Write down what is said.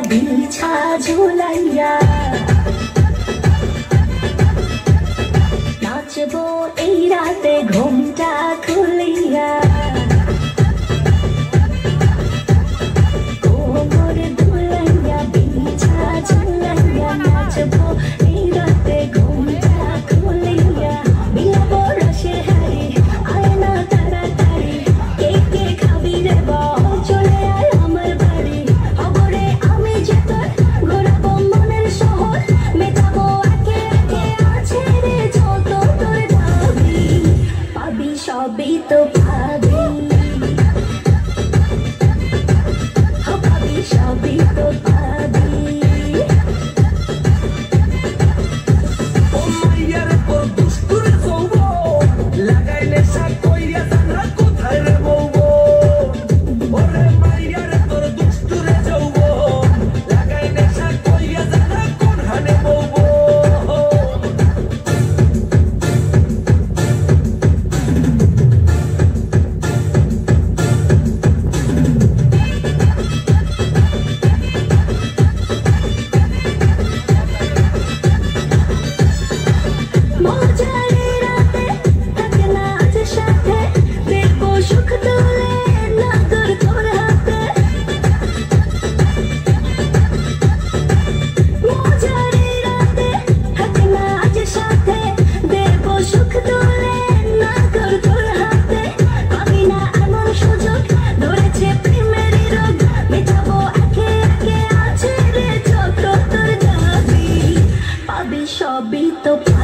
बिछा झुलैया। Beat the